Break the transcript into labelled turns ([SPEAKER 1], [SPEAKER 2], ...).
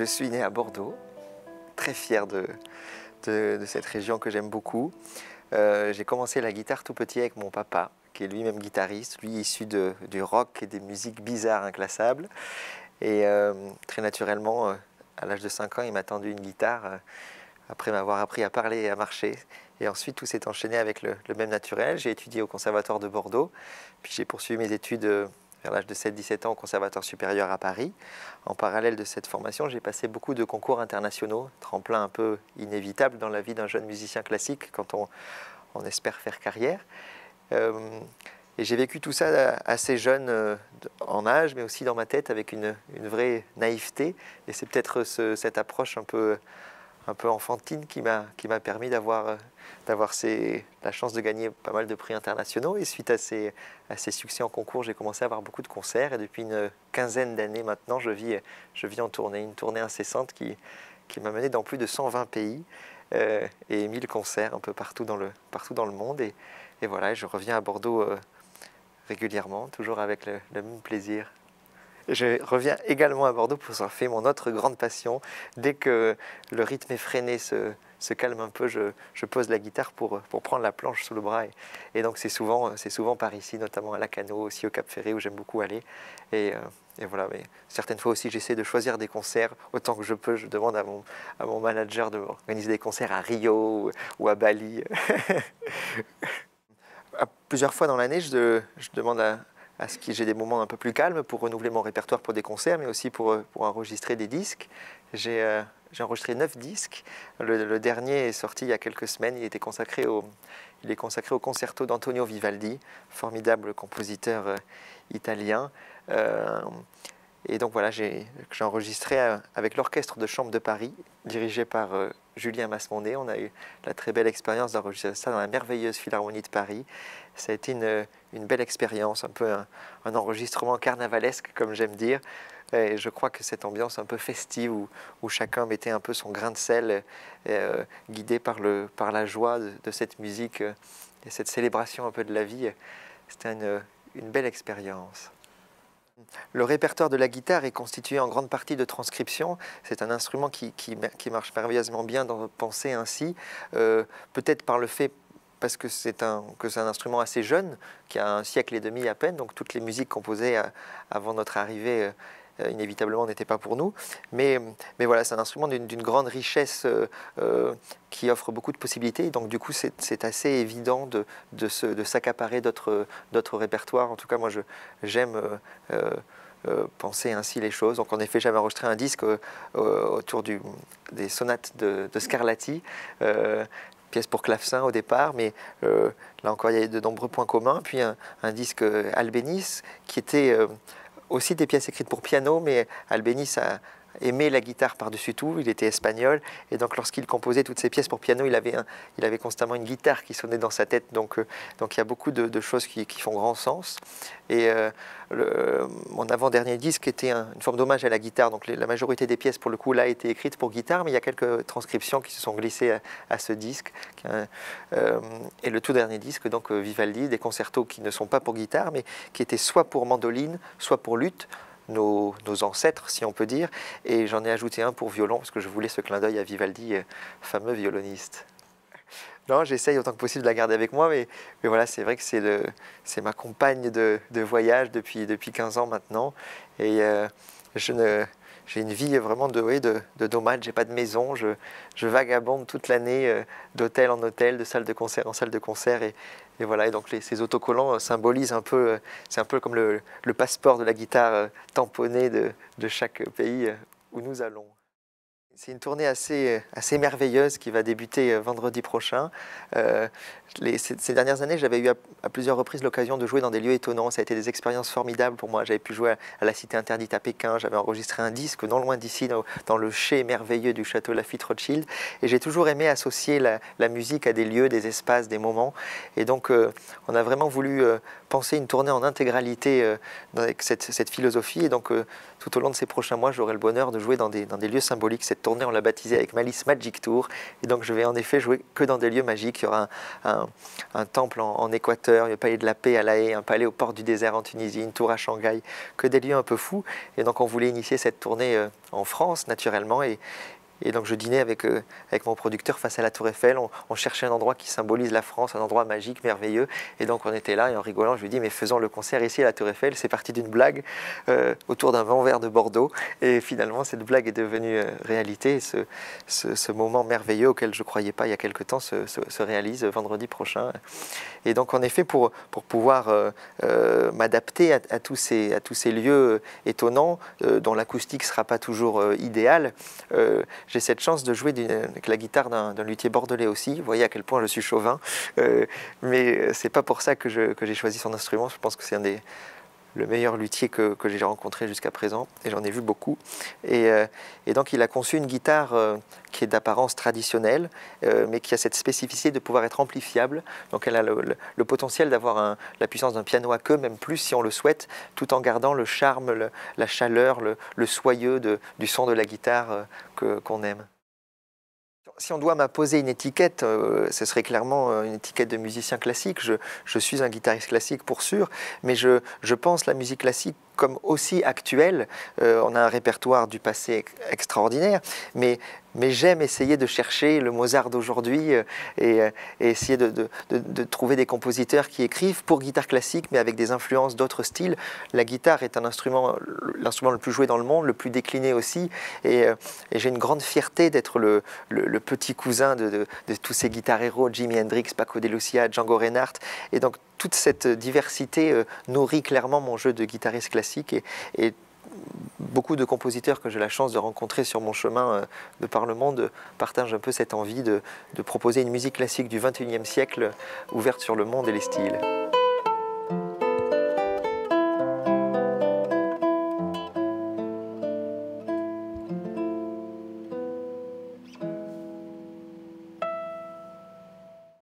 [SPEAKER 1] Je suis né à Bordeaux, très fier de, cette région que j'aime beaucoup. Euh, j'ai commencé la guitare tout petit avec mon papa, qui est lui-même guitariste, lui issu de, du rock et des musiques bizarres, inclassables. Et euh, très naturellement, euh, à l'âge de 5 ans, il m'a tendu une guitare après m'avoir appris à parler et à marcher. Et ensuite, tout s'est enchaîné avec le même naturel. J'ai étudié au Conservatoire de Bordeaux, puis j'ai poursuivi mes études vers l'âge de 7-17 ans au Conservatoire supérieur à Paris. En parallèle de cette formation, j'ai passé beaucoup de concours internationaux, tremplin un peu inévitable dans la vie d'un jeune musicien classique quand on, on espère faire carrière. Euh, et j'ai vécu tout ça assez jeune euh, en âge, mais aussi dans ma tête avec une, une vraie naïveté. Et c'est peut-être cette approche un peu un peu enfantine qui m'a permis d'avoir euh, la chance de gagner pas mal de prix internationaux. Et suite à ces, à ces succès en concours, j'ai commencé à avoir beaucoup de concerts. Et depuis une quinzaine d'années maintenant, je vis, je vis en tournée, une tournée incessante qui, qui m'a mené dans plus de 120 pays euh, et 1000 concerts un peu partout dans le, partout dans le monde. Et, et voilà, je reviens à Bordeaux euh, régulièrement, toujours avec le même plaisir je reviens également à Bordeaux pour faire mon autre grande passion. Dès que le rythme effréné se, se calme un peu, je, pose la guitare pour, pour prendre la planche sous le bras. Et, donc c'est souvent, souvent par ici, notamment à Lacano, aussi au Cap Ferré où j'aime beaucoup aller. Et, euh, et, voilà, mais certaines fois aussi j'essaie de choisir des concerts autant que je peux. Je demande à mon, à mon manager d'organiser des concerts à Rio ou, à Bali. plusieurs fois dans l'année, je, je demande à, à ce que j'ai des moments un peu plus calmes pour renouveler mon répertoire pour des concerts, mais aussi pour, euh, pour enregistrer des disques. J'ai euh, enregistré neuf disques. Le, dernier est sorti il y a quelques semaines. Il, était consacré au, il est consacré au concerto d'Antonio Vivaldi, formidable compositeur euh, italien. Et donc voilà, j'ai enregistré avec l'Orchestre de Chambre de Paris, dirigé par Julien Masmondé. On a eu la très belle expérience d'enregistrer ça dans la merveilleuse Philharmonie de Paris. Ça a été une, une belle expérience, un peu un, enregistrement carnavalesque, comme j'aime dire. Et je crois que cette ambiance un peu festive où, chacun mettait un peu son grain de sel, euh, guidé par, le, par la joie de, cette musique euh, et cette célébration un peu de la vie, c'était une belle expérience. Le répertoire de la guitare est constitué en grande partie de transcription. C'est un instrument qui, qui, marche merveilleusement bien dans penser ainsi, euh, peut-être par le fait parce que c'est un, un instrument assez jeune, qui a un siècle et demi à peine, donc toutes les musiques composées euh, avant notre arrivée euh, inévitablement n'étaient pas pour nous. Mais, mais voilà, c'est un instrument d'une grande richesse qui offre beaucoup de possibilités. Donc du coup, c'est assez évident de, de, de s'accaparer d'autres répertoires. En tout cas, moi, j'aime euh, penser ainsi les choses. Donc en effet, j'avais enregistré un disque euh, autour des sonates de, Scarlatti, euh, pièce pour clavecin au départ, mais là encore, il y a de nombreux points communs. Puis un, un disque Albéniz, qui était aussi des pièces écrites pour piano, mais Albéniz a aimait la guitare par-dessus tout, il était espagnol, et donc lorsqu'il composait toutes ces pièces pour piano, il avait, il avait constamment une guitare qui sonnait dans sa tête, donc, euh, donc il y a beaucoup de, choses qui, font grand sens. Et euh, mon avant-dernier disque était une forme d'hommage à la guitare, donc la majorité des pièces pour le coup là été écrites pour guitare, mais il y a quelques transcriptions qui se sont glissées à, ce disque. Euh, et le tout dernier disque, donc Vivaldi, des concertos qui ne sont pas pour guitare, mais qui étaient soit pour mandoline, soit pour lutte, nos, ancêtres, si on peut dire. Et j'en ai ajouté un pour violon, parce que je voulais ce clin d'œil à Vivaldi, euh, fameux violoniste. Non, j'essaye autant que possible de la garder avec moi, mais, mais voilà, c'est vrai que c'est ma compagne de, voyage depuis, depuis 15 ans maintenant. Et euh, je ne, j'ai une vie vraiment de, oui, de, de j'ai pas de maison, je, je vagabonde toute l'année euh, d'hôtel en hôtel, de salle de concert en salle de concert. Et, et voilà, et donc ces autocollants euh, symbolisent un peu, euh, c'est un peu comme le, le, passeport de la guitare tamponné de, de chaque pays où nous allons. C'est une tournée assez, assez merveilleuse qui va débuter euh, vendredi prochain. Euh, ces, dernières années, j'avais eu à, plusieurs reprises l'occasion de jouer dans des lieux étonnants. Ça a été des expériences formidables pour moi. J'avais pu jouer à, la Cité Interdite à Pékin. J'avais enregistré un disque non loin d'ici, dans, le chai merveilleux du château Lafitte Rothschild. Et j'ai toujours aimé associer la, musique à des lieux, des espaces, des moments. Et donc, euh, on a vraiment voulu penser une tournée en intégralité avec cette, philosophie. Et donc, tout au long de ces prochains mois, j'aurai le bonheur de jouer dans des, lieux symboliques. On l'a baptisée avec Malice Magic Tour. Et donc je vais en effet jouer que dans des lieux magiques. Il y aura un, temple en, Équateur, le palais de la paix à La Haye, un palais au port du désert en Tunisie, une tour à Shanghai, que des lieux un peu fous. Et donc on voulait initier cette tournée euh, en France naturellement. Et, et donc je dînais avec, euh, avec mon producteur face à la Tour Eiffel. On, cherchait un endroit qui symbolise la France, un endroit magique, merveilleux. Et donc on était là et en rigolant, je lui dis mais faisons le concert ici à la Tour Eiffel. C'est parti d'une blague euh, autour d'un vent vert de Bordeaux. Et finalement cette blague est devenue euh, réalité. Ce, ce, moment merveilleux auquel je ne croyais pas il y a quelque temps se, se, réalise vendredi prochain. Et donc en effet pour, pour pouvoir m'adapter à, tous ces, à tous ces lieux étonnants dont l'acoustique ne sera pas toujours idéale, j'ai cette chance de jouer avec la guitare d'un luthier bordelais aussi. Vous voyez à quel point je suis chauvin. Euh, mais c'est pas pour ça que j'ai choisi son instrument. Je pense que c'est un des le meilleur luthier que, j'ai rencontré jusqu'à présent, et j'en ai vu beaucoup. Et, euh, donc il a conçu une guitare euh, qui est d'apparence traditionnelle, euh, mais qui a cette spécificité de pouvoir être amplifiable. Donc elle a le, potentiel d'avoir la puissance d'un piano à queue, même plus si on le souhaite, tout en gardant le charme, la chaleur, le, soyeux du son de la guitare qu'on aime. Si on doit m'apposer une étiquette, euh, ce serait clairement euh, une étiquette de musicien classique. Je, suis un guitariste classique pour sûr, mais je, je pense la musique classique comme aussi actuelle. Euh, on a un répertoire du passé extraordinaire, mais, mais j'aime essayer de chercher le Mozart d'aujourd'hui euh, et, euh, essayer de, de, trouver des compositeurs qui écrivent pour guitare classique, mais avec des influences d'autres styles. La guitare est un instrument, l'instrument le plus joué dans le monde, le plus décliné aussi, et, et j'ai une grande fierté d'être le, le, petit cousin de, tous ces guitares héros, Jimi Hendrix, Paco de Lucia, Django Reinhardt, et donc toute cette diversité euh, nourrit clairement mon jeu de guitariste classique et, beaucoup de compositeurs que j'ai la chance de rencontrer sur mon chemin euh, de par le monde partagent un peu cette envie de, de proposer une musique classique du 21e siècle ouverte sur le monde et les styles.